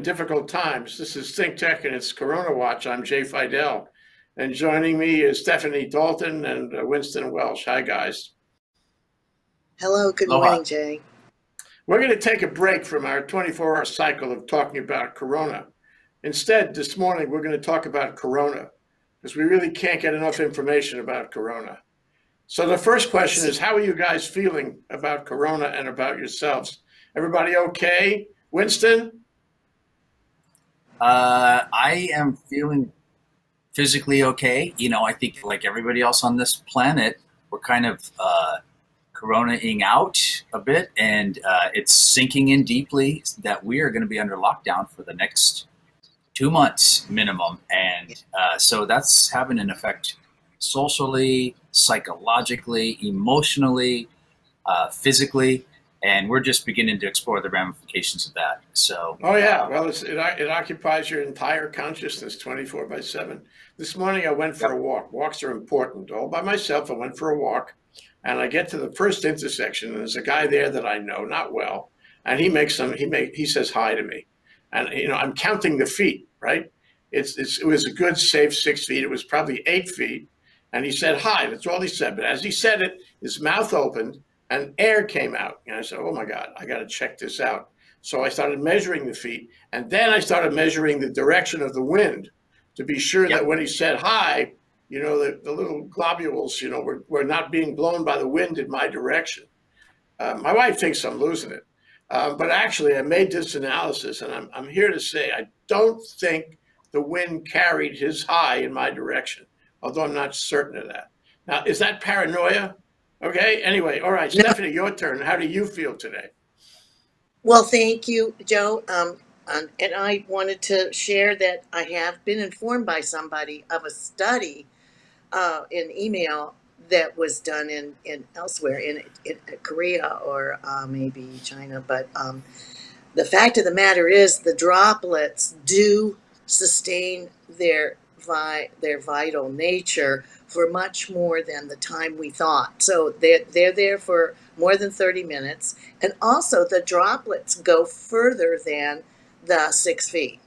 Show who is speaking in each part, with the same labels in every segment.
Speaker 1: We live in difficult times. This is Think Tech and it's Corona Watch. I'm Jay Fidell. And joining me is Stephanie Dalton and uh, Winston Welch. Hi, guys.
Speaker 2: Hello, good Aloha. morning, Jay.
Speaker 1: We're going to take a break from our 24 hour cycle of talking about Corona. Instead, this morning, we're going to talk about Corona because we really can't get enough information about Corona. So, the first question is How are you guys feeling about Corona and about yourselves? Everybody okay? Winston?
Speaker 3: Uh, I am feeling physically okay. You know, I think like everybody else on this planet, we're kind of uh, coronaing out a bit, and uh, it's sinking in deeply that we are going to be under lockdown for the next two months minimum, and uh, so that's having an effect socially, psychologically, emotionally, uh, physically and we're just beginning to explore the ramifications of that. So,
Speaker 1: oh yeah, well, it it occupies your entire consciousness, twenty four by seven. This morning I went for yep. a walk. Walks are important. All by myself, I went for a walk, and I get to the first intersection, and there's a guy there that I know not well, and he makes some. He make he says hi to me, and you know I'm counting the feet, right? It's, it's it was a good safe six feet. It was probably eight feet, and he said hi. That's all he said. But as he said it, his mouth opened and air came out. And I said, oh my God, I got to check this out. So I started measuring the feet. And then I started measuring the direction of the wind to be sure yep. that when he said hi, you know, the, the little globules, you know, were, were not being blown by the wind in my direction. Uh, my wife thinks I'm losing it. Um, but actually, I made this analysis, and I'm, I'm here to say I don't think the wind carried his high in my direction, although I'm not certain of that. Now, is that paranoia? Okay. Anyway, all right, Stephanie, your turn. How do you feel today?
Speaker 2: Well, thank you, Joe. Um, um, and I wanted to share that I have been informed by somebody of a study uh, in email that was done in, in elsewhere in, in Korea or uh, maybe China. But um, the fact of the matter is, the droplets do sustain their vi- their vital nature for much more than the time we thought. So they're, they're there for more than 30 minutes. And also, the droplets go further than the six feet.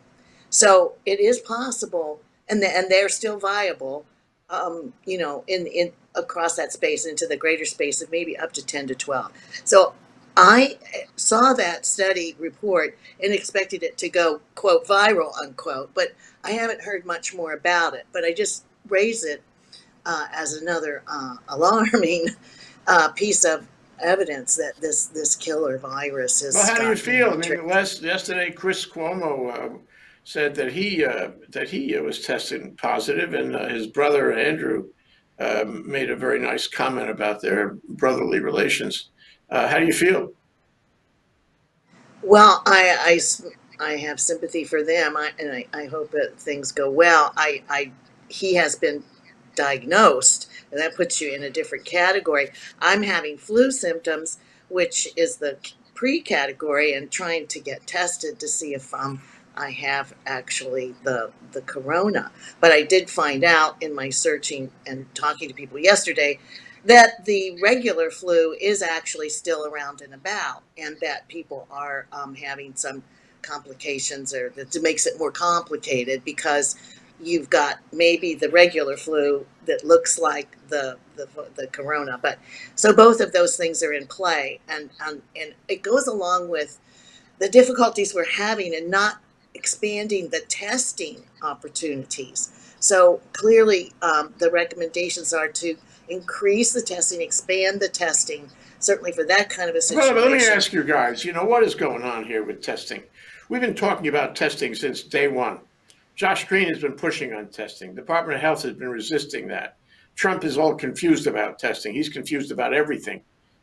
Speaker 2: So it is possible, and, the, and they're still viable, um, you know, in, in across that space into the greater space of maybe up to 10 to 12. So I saw that study report and expected it to go, quote, viral, unquote, but I haven't heard much more about it. But I just raise it uh, as another uh, alarming uh, piece of evidence that this this killer virus is.
Speaker 1: Well, how do you feel? I mean, last, yesterday, Chris Cuomo uh, said that he uh, that he was tested positive, and uh, his brother Andrew um, made a very nice comment about their brotherly relations. How do you feel?
Speaker 2: Well, I, I, I have sympathy for them, I, and I, I hope that things go well. I, I, he has been diagnosed, and that puts you in a different category. I'm having flu symptoms, which is the pre-category, and trying to get tested to see if um, I have actually the the corona. But I did find out in my searching and talking to people yesterday that the regular flu is actually still around and about, and that people are um, having some complications, or that makes it more complicated because you've got maybe the regular flu that looks like the, the, the corona. But so both of those things are in play, and, and and it goes along with the difficulties we're having in not expanding the testing opportunities. So clearly, um, the recommendations are to increase the testing, expand the testing, certainly for that kind of a situation.
Speaker 1: Well, let me ask you guys, you know, what is going on here with testing? We've been talking about testing since day one. Josh Green has been pushing on testing. The Department of Health has been resisting that. Trump is all confused about testing. He's confused about everything.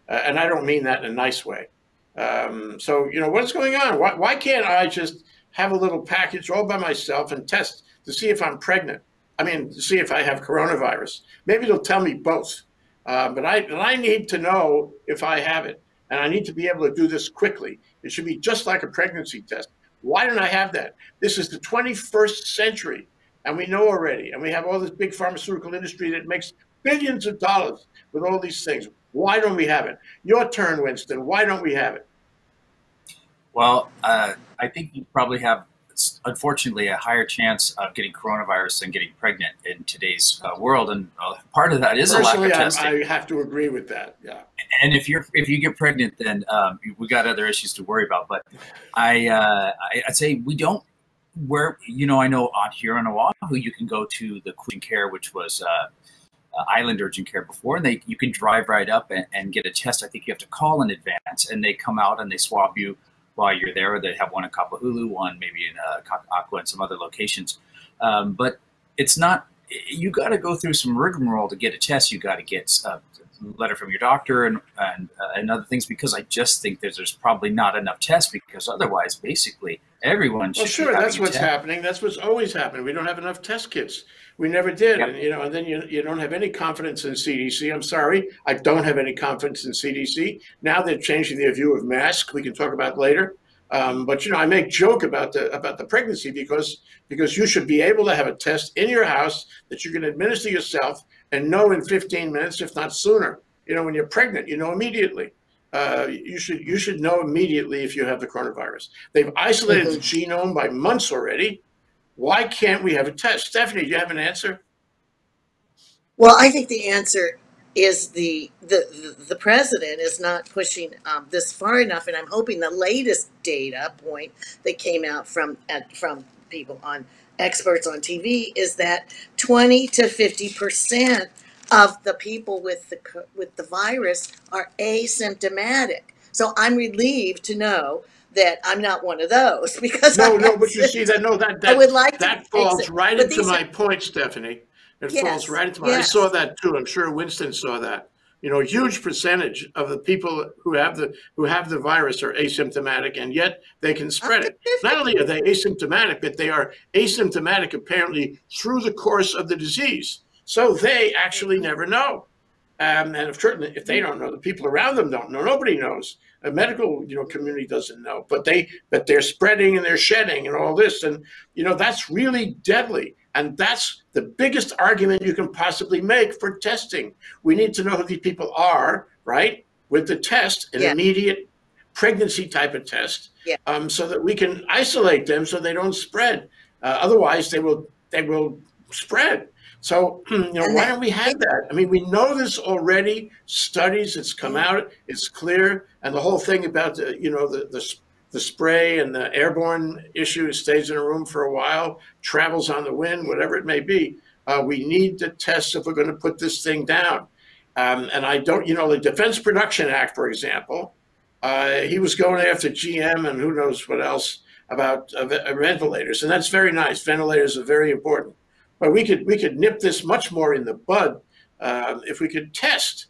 Speaker 1: Uh, and I don't mean that in a nice way. Um, so, you know, what's going on? Why, why can't I just have a little package all by myself and test to see if I'm pregnant? I mean, to see if I have coronavirus. Maybe they'll tell me both. Uh, but I, I need to know if I have it. And I need to be able to do this quickly. It should be just like a pregnancy test. Why don't I have that? This is the 21st century, and we know already, and we have all this big pharmaceutical industry that makes billions of dollars with all these things. Why don't we have it? Your turn, Winston. Why don't we have it?
Speaker 3: Well, uh, I think you probably have, unfortunately, a higher chance of getting coronavirus than getting pregnant in today's uh, world, and uh, part of that is
Speaker 1: Personally,
Speaker 3: a lack of
Speaker 1: I,
Speaker 3: testing.
Speaker 1: I have to agree with that. Yeah.
Speaker 3: and if you're if you get pregnant, then um, we got other issues to worry about. But I, uh, I I'd say we don't. Where you know, I know on here on Oahu, you can go to the Queen Care, which was uh, uh, Island Urgent Care before, and they you can drive right up and, and get a test. I think you have to call in advance, and they come out and they swab you while you're there. They have one in Kapahulu, one maybe in uh, and some other locations. Um, but it's not. You got to go through some rigmarole to get a test. You got to get uh, letter from your doctor and and, uh, and other things because I just think that there's probably not enough tests because otherwise, basically, everyone should.
Speaker 1: Well, sure, that's what's
Speaker 3: test.
Speaker 1: happening. That's what's always happening. We don't have enough test kits. We never did,
Speaker 3: Yep.
Speaker 1: and you know, and then you you don't have any confidence in CDC. I'm sorry, I don't have any confidence in CDC. Now they're changing their view of masks. We can talk about later. Um, but you know, I make joke about the about the pregnancy because because you should be able to have a test in your house that you can administer yourself and know in 15 minutes, if not sooner. You know, when you're pregnant, you know immediately. Uh, you should you should know immediately if you have the coronavirus. They've isolated the genome by months already. Why can't we have a test? Stephanie, do you have an answer?
Speaker 2: Well, I think the answer is the the the, the president is not pushing um, this far enough, and I'm hoping the latest data point that came out from at, from people on experts on TV is that 20 to 50 percent of the people with the with the virus are asymptomatic. So I'm relieved to know that I'm not one of those because
Speaker 1: No,
Speaker 2: I'm
Speaker 1: no, but you see that no that
Speaker 2: I would like
Speaker 1: that falls
Speaker 2: it,
Speaker 1: right
Speaker 2: but
Speaker 1: into my
Speaker 2: are-
Speaker 1: point, Stephanie. It
Speaker 2: Yes,
Speaker 1: falls right into my. I saw that too. I'm sure Winston saw that. You know, a huge percentage of the people who have the who have the virus are asymptomatic, and yet they can spread it. Not only are they asymptomatic, but they are asymptomatic apparently through the course of the disease. So they actually never know. Um, and if certainly if they don't know, the people around them don't know. Nobody knows. A medical, you know, community doesn't know. But they, but they're spreading and they're shedding and all this, and you know that's really deadly. And that's the biggest argument you can possibly make for testing. We need to know who these people are, right? With the test, an
Speaker 2: Yeah.
Speaker 1: immediate pregnancy type of test,
Speaker 2: Yeah.
Speaker 1: um, so that we can isolate them so they don't spread. Uh, otherwise, they will they will spread. So you know, why don't we have that? I mean, we know this already. Studies, it's come out, it's clear, and the whole thing about the you know the the the spray and the airborne issue stays in a room for a while, travels on the wind, whatever it may be. Uh, we need to test if we're going to put this thing down. Um, and I don't, you know, the Defense Production Act, for example, uh, he was going after GM and who knows what else about uh, uh, ventilators, and that's very nice. Ventilators are very important, but we could we could nip this much more in the bud um, if we could test.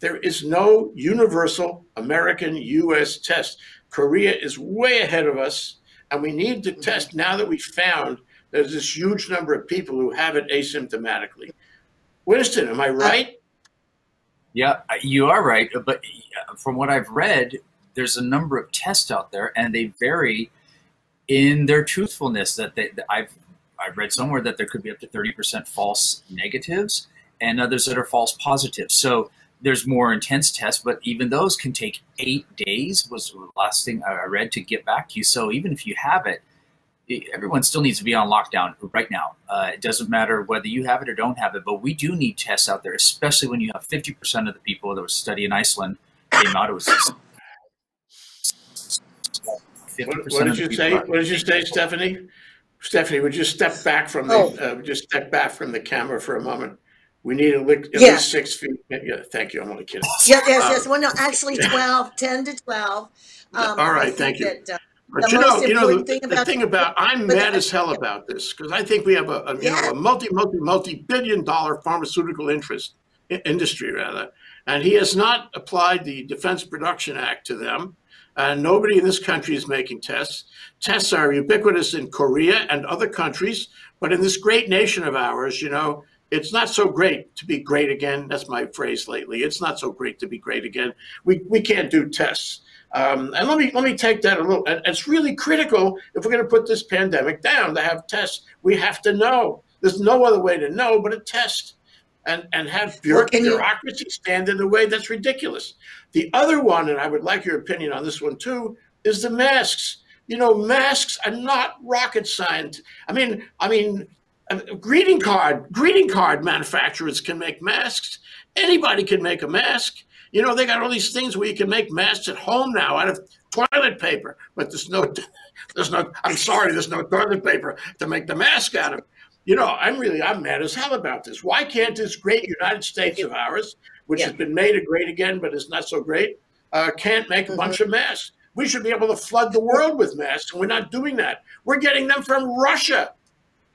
Speaker 1: There is no universal American U.S. test. Korea is way ahead of us, and we need to test now that we found there's this huge number of people who have it asymptomatically. Winston, am I right?
Speaker 3: Yeah, you are right. But uh, from what I've read, there's a number of tests out there, and they vary in their truthfulness. That, they, that I've I've read somewhere that there could be up to thirty percent false negatives, and others that are false positives. So there's more intense tests, but even those can take eight days. Was the last thing I read to get back to you. So even if you have it, everyone still needs to be on lockdown right now. Uh, it doesn't matter whether you have it or don't have it, but we do need tests out there, especially when you have 50% of the people. There was a study in Iceland came out. It was 50%
Speaker 1: What, what did you say? What did you say, Stephanie? Stephanie, would you step back from the
Speaker 2: Oh.
Speaker 1: uh, just step back from the camera for a moment? We need at least, at
Speaker 2: Yeah.
Speaker 1: least six feet. Yeah, thank you. I'm only kidding.
Speaker 2: Yes, yes,
Speaker 1: Um,
Speaker 2: yes. Well, no, actually 12, 10 to 12. Um,
Speaker 1: All right, thank you.
Speaker 2: that, uh,
Speaker 1: But you know, you know, the,
Speaker 2: thing
Speaker 1: the
Speaker 2: about-
Speaker 1: thing about I'm mad
Speaker 2: the-
Speaker 1: as hell about this because I think we have a, a you know a multi multi multi billion dollar pharmaceutical interest industry rather, and he has not applied the Defense Production Act to them. And nobody in this country is making tests. Tests are ubiquitous in Korea and other countries, but in this great nation of ours, you know, it's not so great to be great again. That's my phrase lately. It's not so great to be great again. We we can't do tests. Um, and let me let me take that a little. and It's really critical if we're going to put this pandemic down to have tests. We have to know. There's no other way to know but a test, and and have bureau-
Speaker 2: Well, you-
Speaker 1: bureaucracy stand in the way. That's ridiculous. The other one, and I would like your opinion on this one too. is the masks. You know, masks are not rocket science. I mean, I mean, greeting card greeting card manufacturers can make masks. Anybody can make a mask. You know, they got all these things where you can make masks at home now out of toilet paper, but there's no, there's no. I'm sorry, there's no toilet paper to make the mask out of. You know, I'm really I'm mad as hell about this. Why can't this great United States of ours, which
Speaker 2: Yeah.
Speaker 1: has been made a great again, but is not so great, uh, can't make a bunch of masks? We should be able to flood the world with masks, and we're not doing that. We're getting them from Russia,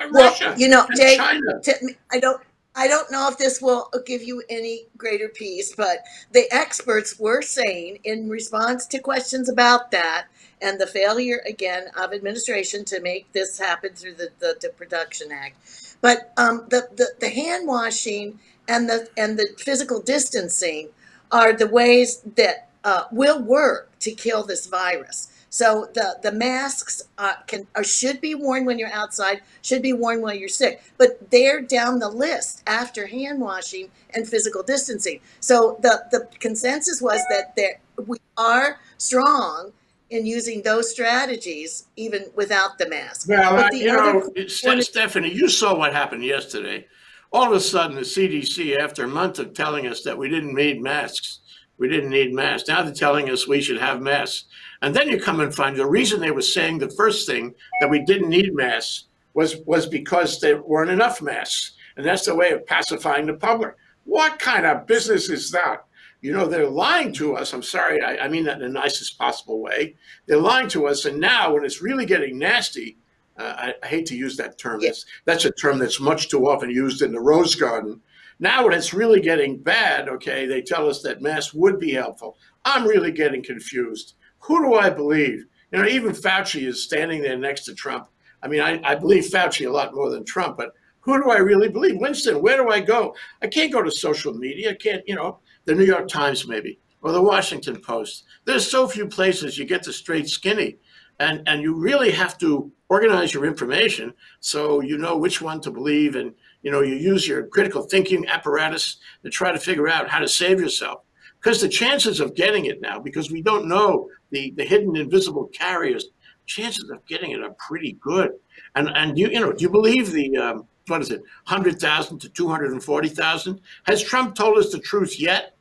Speaker 1: Russia,
Speaker 2: Well, you know,
Speaker 1: and
Speaker 2: Jay,
Speaker 1: China.
Speaker 2: to- I don't, I don't know if this will give you any greater peace, but the experts were saying in response to questions about that and the failure again of administration to make this happen through the, the, the Production Act. But um, the, the, the hand washing and the and the physical distancing are the ways that uh, will work to kill this virus. So the the masks uh, can or should be worn when you're outside, should be worn while you're sick, but they're down the list after hand washing and physical distancing. So the the consensus was that there we are strong in using those strategies even without the mask.
Speaker 1: Well,
Speaker 2: But the
Speaker 1: you know, Stephanie, you saw what happened yesterday. All of a sudden, the CDC, after a month of telling us that we didn't need masks, we didn't need masks. Now they're telling us we should have masks. And then you come and find the reason they were saying the first thing that we didn't need masks was was because there weren't enough masks, and that's the way of pacifying the public. What kind of business is that? You know, they're lying to us. I'm sorry, I, I mean that in the nicest possible way. They're lying to us, and now when it's really getting nasty, uh, I, I hate to use that term. That's, that's a term that's much too often used in the rose garden. Now, when it's really getting bad, okay, they tell us that masks would be helpful. I'm really getting confused. Who do I believe? You know, even Fauci is standing there next to Trump. I mean, I, I believe Fauci a lot more than Trump, but who do I really believe? Winston, where do I go? I can't go to social media. I can't, you know, the New York Times maybe or the Washington Post. There's so few places you get the straight skinny. And, and you really have to organize your information so you know which one to believe and you know you use your critical thinking apparatus to try to figure out how to save yourself because the chances of getting it now because we don't know the, the hidden invisible carriers chances of getting it are pretty good. And and you you know do you believe the um, what is it 100000 to 240000 has trump told us the truth yet?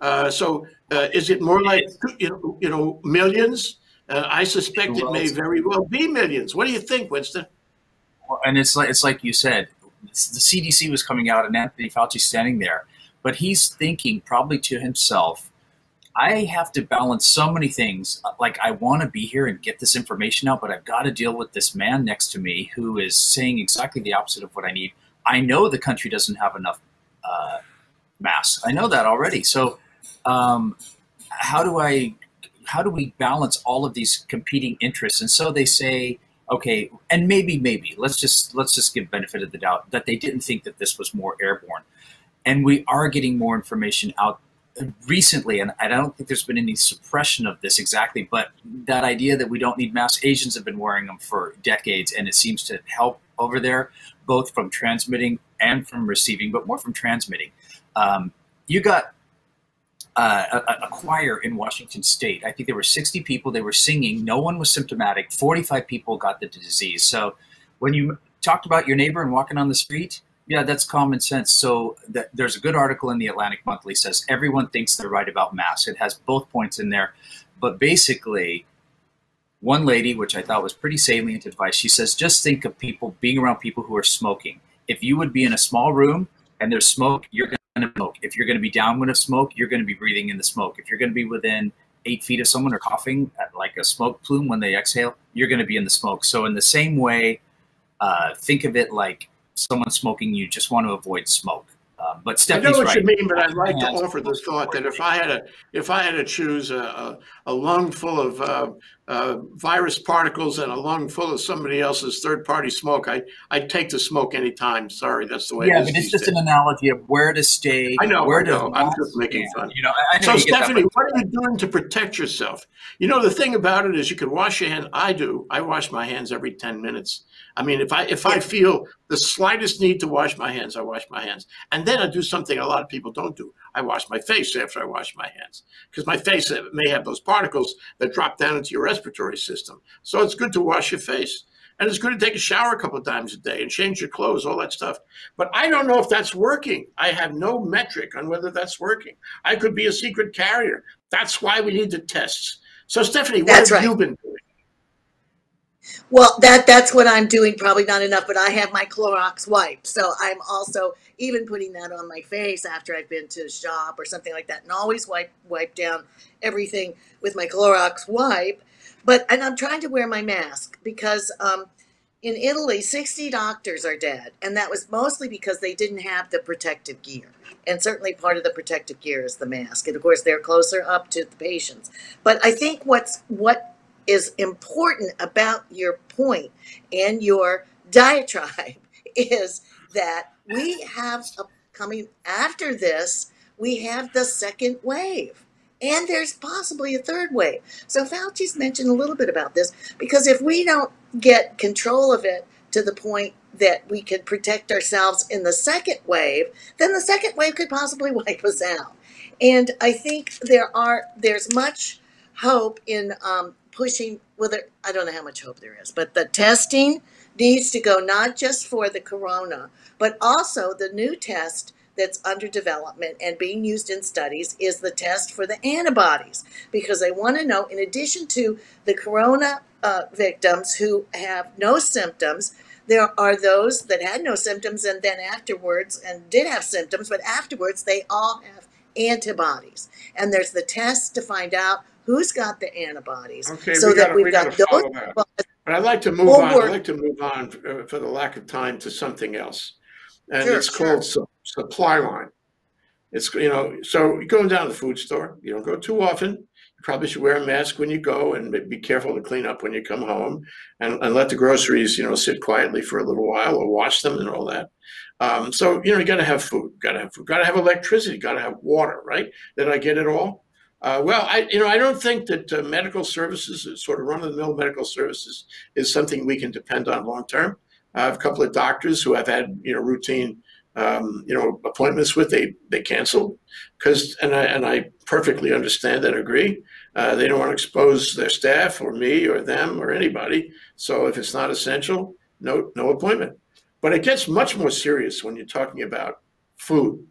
Speaker 1: Uh, so uh, is it more like you know, you know millions? Uh, i suspect it may very well be millions. What do you think winston?
Speaker 3: Well, and it's like it's like you said, the CDC was coming out and Anthony Fauci standing there, but he's thinking probably to himself, I have to balance so many things. Like I want to be here and get this information out, but I've got to deal with this man next to me who is saying exactly the opposite of what I need. I know the country doesn't have enough uh, masks. I know that already. So, um, how do I? How do we balance all of these competing interests? And so they say, okay, and maybe, maybe let's just let's just give benefit of the doubt that they didn't think that this was more airborne, and we are getting more information out recently, and I don't think there's been any suppression of this exactly, but that idea that we don't need masks, Asians have been wearing them for decades, and it seems to help over there, both from transmitting and from receiving, but more from transmitting. Um, you got uh, a, a choir in Washington State. I think there were 60 people. They were singing. No one was symptomatic. 45 people got the disease. So when you talked about your neighbor and walking on the street, yeah, that's common sense. So that, there's a good article in the Atlantic Monthly says everyone thinks they're right about masks. It has both points in there, but basically, one lady, which I thought was pretty salient advice, she says just think of people being around people who are smoking. If you would be in a small room and there's smoke, you're going to smoke. If you're going to be downwind of smoke, you're going to be breathing in the smoke. If you're going to be within eight feet of someone or coughing like a smoke plume when they exhale, you're going to be in the smoke. So in the same way, uh, think of it like someone smoking. You just want to avoid smoke. Uh, but
Speaker 1: I know what
Speaker 3: right.
Speaker 1: you mean, but I'd like to offer the thought that if I had to, if I had to choose a, a, a lung full of uh, uh, virus particles in a lung full of somebody else's third party smoke, I, I'd take the smoke anytime. Sorry, that's the way
Speaker 3: yeah,
Speaker 1: it is.
Speaker 3: but it's just an analogy of where to stay.
Speaker 1: I know,
Speaker 3: where
Speaker 1: I
Speaker 3: to
Speaker 1: know. I'm just making fun.
Speaker 3: You know, I, I
Speaker 1: So,
Speaker 3: you get that,
Speaker 1: Stephanie, what are you doing to protect yourself? You know, the thing about it is you can wash your hands. I do. I wash my hands every 10 minutes. I mean, if I if I feel the slightest need to wash my hands, I wash my hands. And then I do something a lot of people don't do. I wash my face after I wash my hands because my face may have those particles that drop down into your respiratory system. So it's good to wash your face. And it's good to take a shower a couple of times a day and change your clothes, all that stuff. But I don't know if that's working. I have no metric on whether that's working. I could be a secret carrier. That's why we need the tests. So, Stephanie, what
Speaker 2: That's
Speaker 1: have
Speaker 2: right.
Speaker 1: you been doing?
Speaker 2: Well, that that's what I'm doing. Probably not enough, but I have my Clorox wipe, so I'm also even putting that on my face after I've been to shop or something like that, and always wipe wipe down everything with my Clorox wipe. But and I'm trying to wear my mask because um, in Italy, 60 doctors are dead, and that was mostly because they didn't have the protective gear. And certainly, part of the protective gear is the mask, and of course, they're closer up to the patients. But I think what's what is important about your point and your diatribe is that we have a, coming after this, we have the second wave. And there's possibly a third wave. So Fauci's mentioned a little bit about this because if we don't get control of it to the point that we can protect ourselves in the second wave, then the second wave could possibly wipe us out. And I think there are there's much hope in um, pushing. Well, I don't know how much hope there is, but the testing needs to go not just for the corona, but also the new test that's under development and being used in studies is the test for the antibodies because they want to know, in addition to the corona uh, victims who have no symptoms, there are those that had no symptoms and then afterwards and did have symptoms, but afterwards they all have antibodies. And there's the test to find out who's got the antibodies
Speaker 1: Okay,
Speaker 2: so
Speaker 1: we
Speaker 2: that
Speaker 1: gotta-
Speaker 2: we've
Speaker 1: we
Speaker 2: got those
Speaker 1: that. But I'd like to move on. I'd like to move on uh, for the lack of time to something else. And
Speaker 2: Sure,
Speaker 1: it's
Speaker 2: sure.
Speaker 1: called su- supply line. It's, you know, so you're going down to the food store, you don't go too often. You probably should wear a mask when you go and be careful to clean up when you come home and, and let the groceries, you know, sit quietly for a little while or wash them and all that. Um, so, you know, you got to have food, got to have food, got to have electricity, got to have water, right? Did I get it all? Uh, well, I, you know, I don't think that uh, medical services, uh, sort of run-of-the-mill medical services, is something we can depend on long term. I have a couple of doctors who I've had, you know, routine, um, you know, appointments with. They they canceled because, and I and I perfectly understand and agree. Uh, they don't want to expose their staff or me or them or anybody. So if it's not essential, no no appointment. But it gets much more serious when you're talking about food,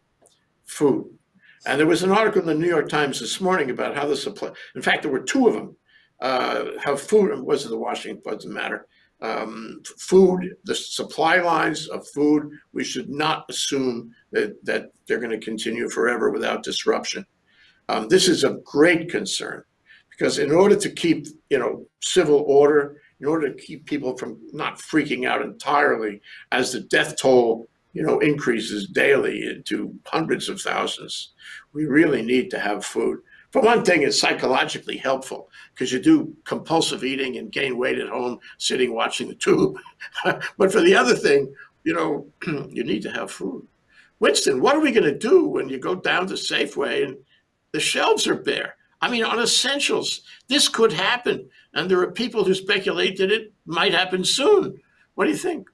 Speaker 1: food. And there was an article in the New York Times this morning about how the supply, in fact, there were two of them, uh, how food, wasn't the Washington, doesn't matter. Um, food, the supply lines of food, we should not assume that, that they're going to continue forever without disruption. Um, this is of great concern because in order to keep, you know, civil order, in order to keep people from not freaking out entirely as the death toll, you know, increases daily into hundreds of thousands, we really need to have food. For one thing, it's psychologically helpful because you do compulsive eating and gain weight at home sitting watching the tube. but for the other thing, you know, you need to have food. Winston, what are we going to do when you go down to Safeway and the shelves are bare? I mean, on essentials, this could happen. And there are people who speculate that it might happen soon. What do you think?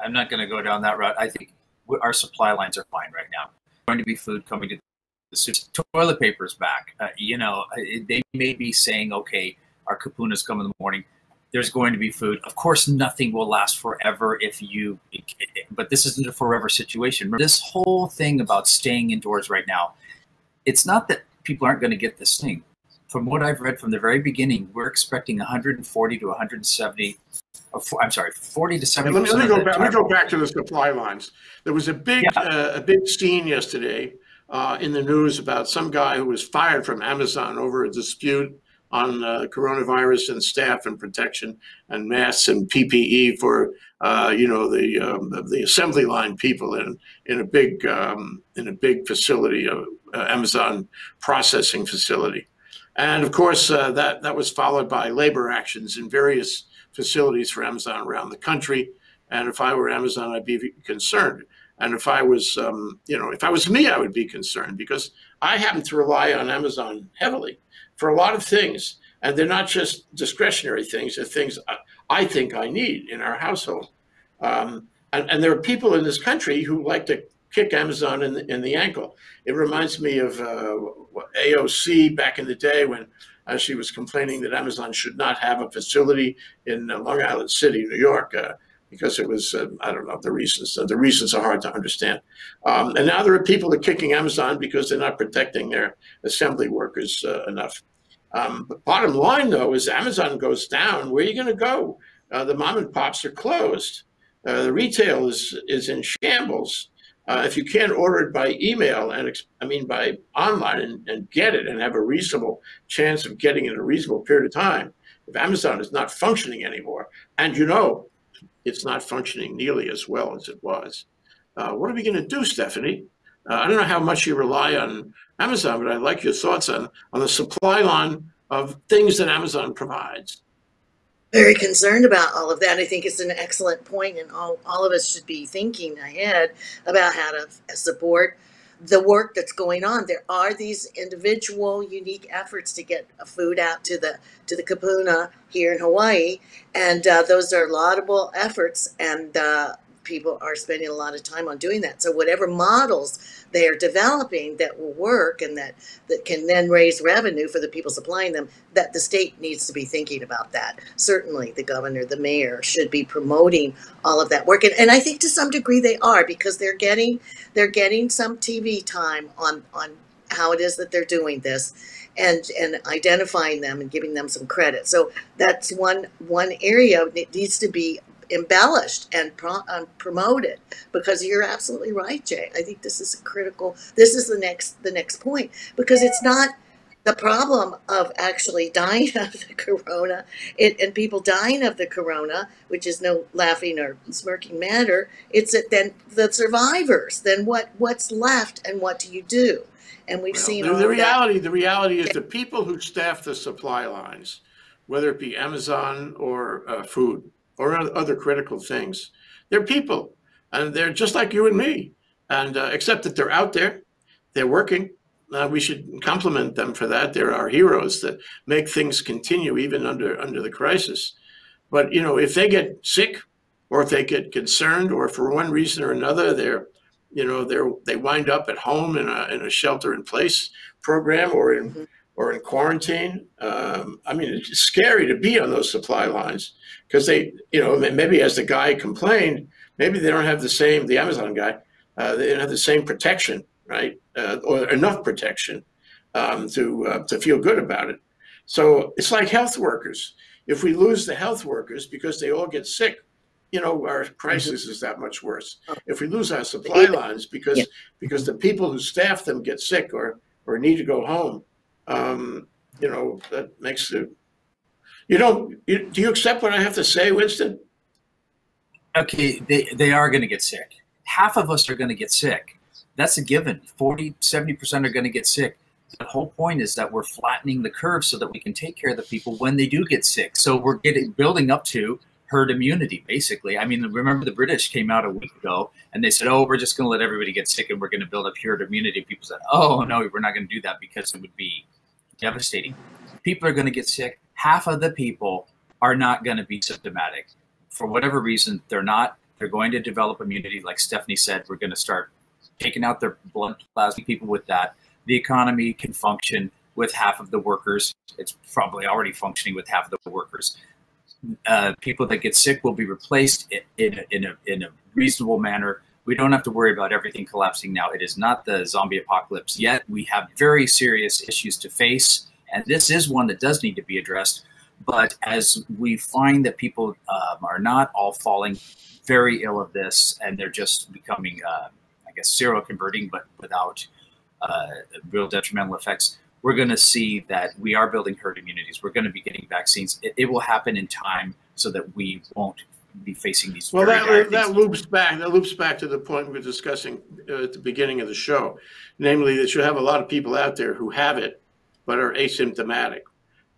Speaker 3: I'm not going to go down that route. I think our supply lines are fine right now. Going to be food coming to the soup. Toilet paper's back. Uh, you know, they may be saying, okay, our kupunas come in the morning. There's going to be food. Of course, nothing will last forever if you, but this isn't a forever situation. This whole thing about staying indoors right now, it's not that people aren't going to get this thing. From what I've read from the very beginning, we're expecting 140 to 170 uh, fo- I'm sorry, 40 to 70
Speaker 1: Let me, let me go back. Let me go back to the supply lines. There was a big,
Speaker 3: Yeah.
Speaker 1: uh, a big scene yesterday uh, in the news about some guy who was fired from Amazon over a dispute on uh, coronavirus and staff and protection and masks and PPE for uh, you know the um, the- the assembly line people in in a big um, in a big facility, uh, uh, Amazon processing facility. And of course, uh, that, that was followed by labor actions in various facilities for Amazon around the country. And if I were Amazon, I'd be concerned. And if I was, um, you know, if I was me, I would be concerned because I happen to rely on Amazon heavily for a lot of things. And they're not just discretionary things, they're things I think I need in our household. Um, and, and, there are people in this country who like to kick Amazon in the, in the ankle. It reminds me of uh, AOC back in the day when uh, she was complaining that Amazon should not have a facility in uh, Long Island City, New York, uh, because it was, uh, I don't know, the reasons. The reasons are hard to understand. Um, and now there are people that are kicking Amazon because they're not protecting their assembly workers uh, enough. Um, but bottom line, though, is Amazon goes down. Where are you going to go? the mom and pops are closed. the retail is, is in shambles. Uh, if you can't order it by email and I mean by online and, and, get it and have a reasonable chance of getting it in a reasonable period of time, if Amazon is not functioning anymore, and you know it's not functioning nearly as well as it was, uh, what are we going to do, Stephanie? Uh, I don't know how much you rely on Amazon, but I'd like your thoughts on on the supply line of things that Amazon provides
Speaker 2: very concerned about all of that. I think it's an excellent point, and all, all of us should be thinking ahead about how to support the work that's going on. There are these individual, unique efforts to get a food out to the to the kupuna here in Hawaii, and uh, those are laudable efforts. And uh, people are spending a lot of time on doing that. So whatever models they are developing that will work and that, that can then raise revenue for the people supplying them, that the state needs to be thinking about that. Certainly the governor, the mayor should be promoting all of that work. And, and I think to some degree they are because they're getting they're getting some TV time on on how it is that they're doing this and and identifying them and giving them some credit. So that's one one area that needs to be embellished and pro- um, promoted. Because you're absolutely right jay. I think this is a critical this is the next the next point. Because it's not the problem of actually dying of the corona it, and people dying of the corona which is no laughing or smirking matter. It's that then the survivors then what what's left and what do you do? And we've well, seen
Speaker 1: the, the reality that. the reality is the people who staff the supply lines whether it be amazon or uh, food or other critical things. They're people, and they're just like you and me, and uh, except that they're out there, they're working. Uh, we should compliment them for that. They're our heroes that make things continue even under under the crisis. But you know, if they get sick, or if they get concerned, or for one reason or another, they're you know they're they wind up at home in a in a shelter in place program or in mm-hmm or in quarantine. Um, I mean, it's scary to be on those supply lines because they, you know, maybe as the guy complained, maybe they don't have the same, the Amazon guy, uh, they don't have the same protection, right? Uh, or enough protection um, to, uh, to feel good about it. So it's like health workers. If we lose the health workers because they all get sick, you know, our crisis is that much worse. If we lose our supply lines because because the people who staff them get sick or or need to go home, um, you know, that makes it. You don't. You, do you accept what I have to say, Winston?
Speaker 3: Okay, they they are going to get sick. Half of us are going to get sick. That's a given. 40, 70 percent are going to get sick. The whole point is that we're flattening the curve so that we can take care of the people when they do get sick. So we're getting building up to herd immunity, basically. I mean, remember the British came out a week ago and they said, "Oh, we're just going to let everybody get sick and we're going to build up herd immunity." People said, "Oh no, we're not going to do that because it would be devastating. People are going to get sick. Half of the people are not going to be symptomatic. For whatever reason, they're not. They're going to develop immunity. Like Stephanie said, we're going to start taking out their blood plasma people with that. The economy can function with half of the workers. It's probably already functioning with half of the workers. Uh, people that get sick will be replaced in, in, in, a, in a reasonable manner we don't have to worry about everything collapsing now. It is not the zombie apocalypse yet. We have very serious issues to face, and this is one that does need to be addressed. But as we find that people um, are not all falling very ill of this, and they're just becoming, uh, I guess, seroconverting, but without uh, real detrimental effects, we're going to see that we are building herd immunities. We're going to be getting vaccines. It, it will happen in time so that we won't be facing these.
Speaker 1: Well, that, that loops back. That loops back to the point we were discussing uh, at the beginning of the show, namely that you have a lot of people out there who have it, but are asymptomatic.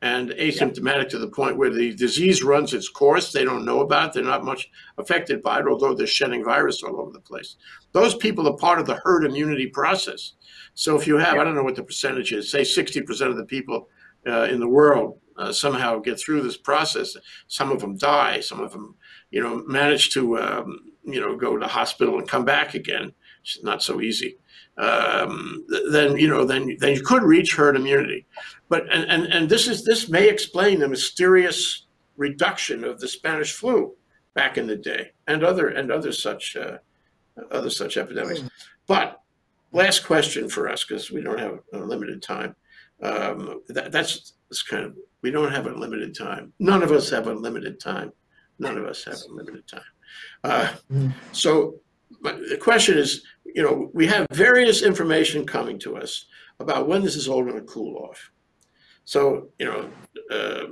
Speaker 1: And asymptomatic to the point where the disease runs its course. They don't know about it. They're not much affected by it, although they're shedding virus all over the place. Those people are part of the herd immunity process. So if you have, I don't know what the percentage is, say 60% of the people uh, in the world uh, somehow get through this process. Some of them die. Some of them, you know, manage to, um, you know, go to hospital and come back again. It's not so easy. Um, then you know, then then you could reach herd immunity. But and, and and this is this may explain the mysterious reduction of the Spanish flu back in the day and other and other such uh, other such epidemics. But last question for us because we don't have a limited time. Um, that, that's, that's kind of we don't have unlimited time. None of us have unlimited time. None of us have unlimited time. Uh, mm. So the question is, you know, we have various information coming to us about when this is all going to cool off. So, you know, uh,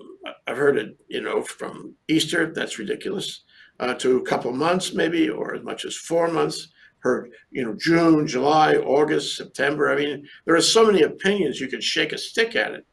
Speaker 1: I've heard it, you know, from Easter, that's ridiculous, uh, to a couple months maybe, or as much as four months. Heard, you know, June, July, August, September. I mean, there are so many opinions you could shake a stick at it.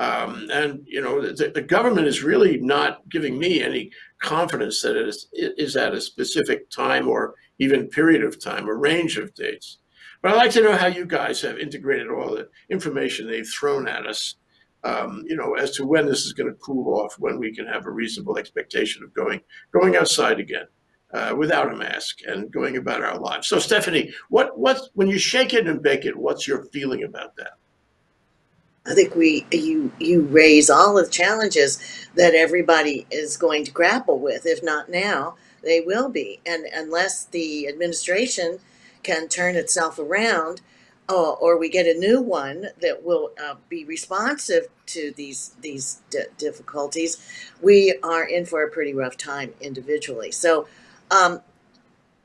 Speaker 1: Um, and you know the, the, government is really not giving me any confidence that it is, it is at a specific time or even period of time, a range of dates. But I'd like to know how you guys have integrated all the information they've thrown at us, um, you know, as to when this is going to cool off, when we can have a reasonable expectation of going going outside again uh, without a mask and going about our lives. So, Stephanie, what what when you shake it and bake it, what's your feeling about that?
Speaker 2: I think we you you raise all of the challenges that everybody is going to grapple with. If not now, they will be. And unless the administration can turn itself around, uh, or we get a new one that will uh, be responsive to these these d- difficulties, we are in for a pretty rough time individually. So, um,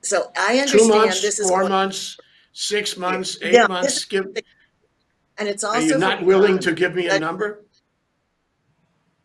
Speaker 2: so I understand
Speaker 1: Two months,
Speaker 2: this is
Speaker 1: four
Speaker 2: what,
Speaker 1: months, six months, eight
Speaker 2: Yeah,
Speaker 1: months. Give,
Speaker 2: and it's
Speaker 1: are
Speaker 2: also
Speaker 1: you not willing to give me a number?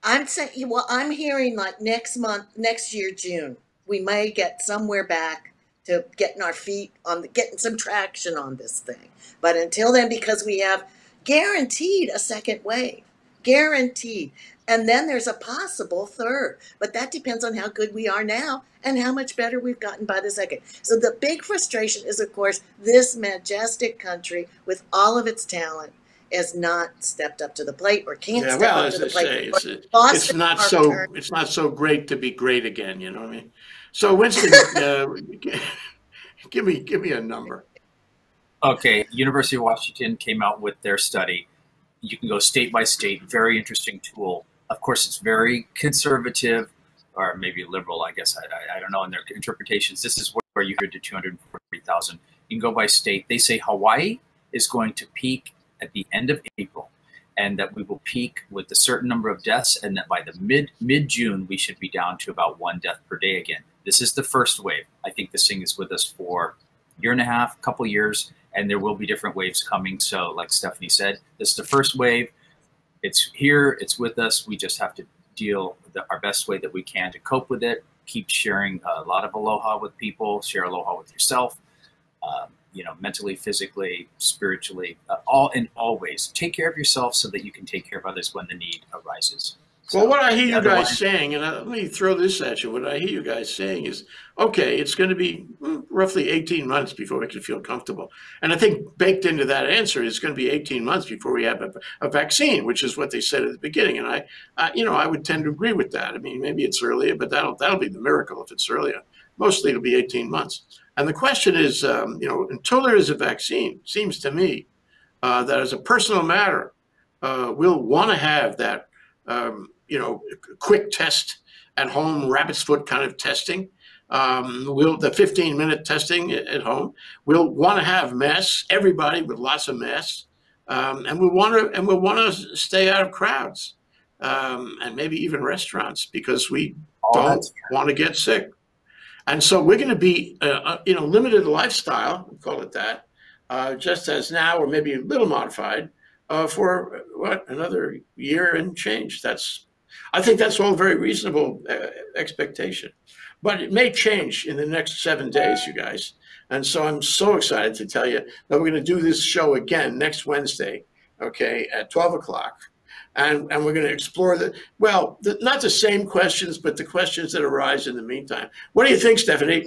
Speaker 2: I'm saying, well, I'm hearing like next month, next year, June, we may get somewhere back to getting our feet on the, getting some traction on this thing. But until then, because we have guaranteed a second wave, guaranteed. And then there's a possible third. But that depends on how good we are now and how much better we've gotten by the second. So the big frustration is, of course, this majestic country with all of its talent has not stepped up to the plate or can't
Speaker 1: Yeah,
Speaker 2: step
Speaker 1: well,
Speaker 2: up
Speaker 1: as
Speaker 2: to the
Speaker 1: I
Speaker 2: plate.
Speaker 1: say, it's, it's not so,
Speaker 2: turning-
Speaker 1: it's not so great to be great again, you know what I mean? So Winston, uh, give me, give me a number.
Speaker 3: Okay, University of Washington came out with their study. You can go state by state. Very interesting tool. Of course, it's very conservative, or maybe liberal. I guess I, I, I don't know in their interpretations. This is where you hear to two hundred forty thousand. You can go by state. They say Hawaii is going to peak at the end of April, and that we will peak with a certain number of deaths, and that by the mid mid June we should be down to about one death per day again. This is the first wave. I think this thing is with us for a year and a half, a couple years, and there will be different waves coming. So, like Stephanie said, this is the first wave. It's here. It's with us. We just have to deal the, our best way that we can to cope with it. Keep sharing a lot of aloha with people. Share aloha with yourself. Um, you know, mentally, physically, spiritually, uh, all in all ways. Take care of yourself so that you can take care of others when the need arises.
Speaker 1: Well, what I hear you guys saying, and uh, let me throw this at you. What I hear you guys saying is, okay, it's going to be mm, roughly 18 months before we can feel comfortable. And I think baked into that answer is going to be 18 months before we have a, a vaccine, which is what they said at the beginning. And I, I, you know, I would tend to agree with that. I mean, maybe it's earlier, but that'll that'll be the miracle if it's earlier. Mostly it'll be 18 months. And the question is, um, you know, until there is a vaccine, seems to me uh, that as a personal matter, uh, we'll want to have that. Um, you know, quick test at home, rabbit's foot kind of testing. Um, we'll the 15 minute testing at home. We'll want to have masks, everybody with lots of masks, um, and we want to and we want to stay out of crowds um, and maybe even restaurants because we
Speaker 3: All
Speaker 1: don't want to get sick. And so we're going to be, uh, uh, you know, limited lifestyle, we call it that, uh, just as now, or maybe a little modified uh, for uh, what another year and change. That's I think that's all very reasonable uh, expectation, but it may change in the next seven days, you guys. And so I'm so excited to tell you that we're going to do this show again next Wednesday okay, at 12 o'clock. And, and we're going to explore the, well, the, not the same questions, but the questions that arise in the meantime. What do you think, Stephanie?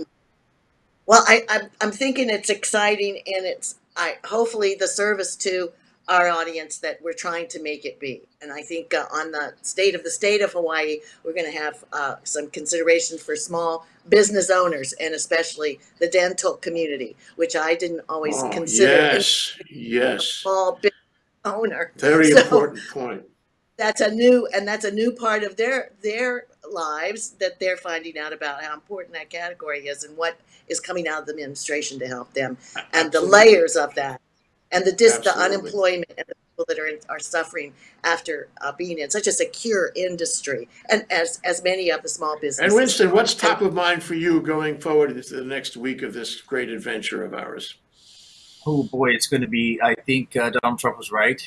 Speaker 2: Well, I, I'm, I'm thinking it's exciting and it's, I, hopefully the service to our audience that we're trying to make it be. And I think uh, on the state of the state of Hawaii, we're going to have uh, some consideration for small business owners and especially the dental community, which I didn't always
Speaker 1: Oh,
Speaker 2: consider
Speaker 1: yes, yes.
Speaker 2: small business owner.
Speaker 1: Very
Speaker 2: So-
Speaker 1: important point.
Speaker 2: That's a new, and that's a new part of their, their lives that they're finding out about how important that category is and what is coming out of the administration to help them. and the layers of that, and the dis, the unemployment and the people that are in, are suffering after uh, being in such a secure industry, and as as many of the small businesses.
Speaker 1: And Winston, what's top of mind for you going forward into the next week of this great adventure of ours?
Speaker 3: Oh boy, it's going to be. I think uh, Donald Trump was right.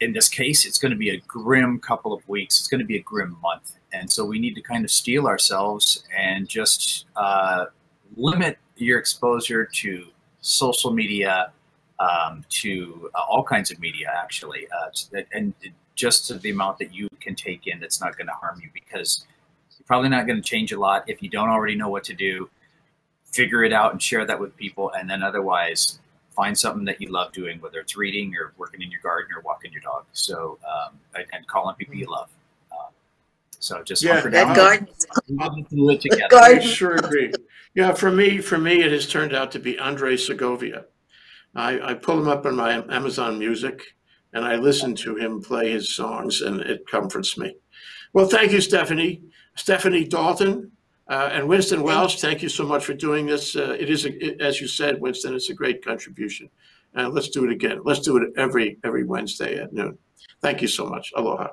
Speaker 3: In this case, it's going to be a grim couple of weeks. It's going to be a grim month, and so we need to kind of steel ourselves and just uh, limit your exposure to social media, um, to uh, all kinds of media, actually, uh, and just to the amount that you can take in. That's not going to harm you because you're probably not going to change a lot if you don't already know what to do. Figure it out and share that with people, and then otherwise find something that you love doing, whether it's reading or working in your garden or walking your dog. So, um, and, and calling people you love. Um, so just
Speaker 1: Yeah,
Speaker 3: hunker
Speaker 2: that garden,
Speaker 3: We need to do it together.
Speaker 1: I
Speaker 2: garden.
Speaker 1: sure agree. Yeah, for me, for me, it has turned out to be Andre Segovia. I, I pull him up on my Amazon Music, and I listen to him play his songs, and it comforts me. Well, thank you, Stephanie, Stephanie Dalton, uh, and Winston Welch. Thank you so much for doing this. Uh, it is, a, it- as you said, Winston, it's a great contribution. And let's do it again. Let's do it every every Wednesday at noon. Thank you so much. Aloha.